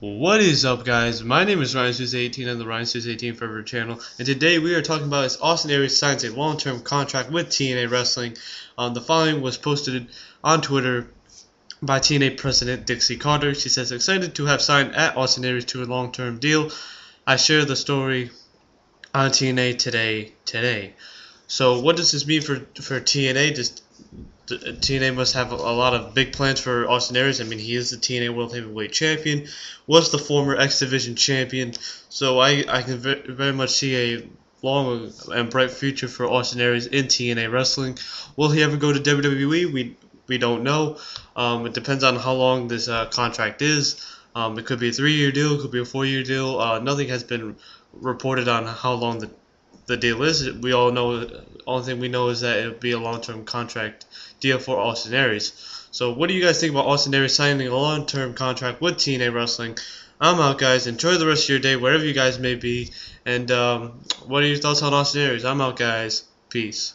What is up guys? My name is Ryan 18 on the Ryan 18 Forever channel and today we are talking about as Austin Aries signs a long-term contract with TNA Wrestling. Um, the following was posted on Twitter by TNA President Dixie Carter. She says, excited to have signed at Austin Aries to a long-term deal. I share the story on TNA today today. So what does this mean for, for TNA? Does TNA must have a lot of big plans for Austin Aries. I mean, he is the TNA World Heavyweight Champion, was the former X Division Champion, so I, I can very much see a long and bright future for Austin Aries in TNA Wrestling. Will he ever go to WWE? We we don't know. Um, it depends on how long this uh, contract is. Um, it could be a three-year deal, it could be a four-year deal. Uh, nothing has been reported on how long the the deal is. We all know. Only thing we know is that it'll be a long-term contract deal for Austin Aries. So, what do you guys think about Austin Aries signing a long-term contract with TNA Wrestling? I'm out, guys. Enjoy the rest of your day, wherever you guys may be. And um, what are your thoughts on Austin Aries? I'm out, guys. Peace.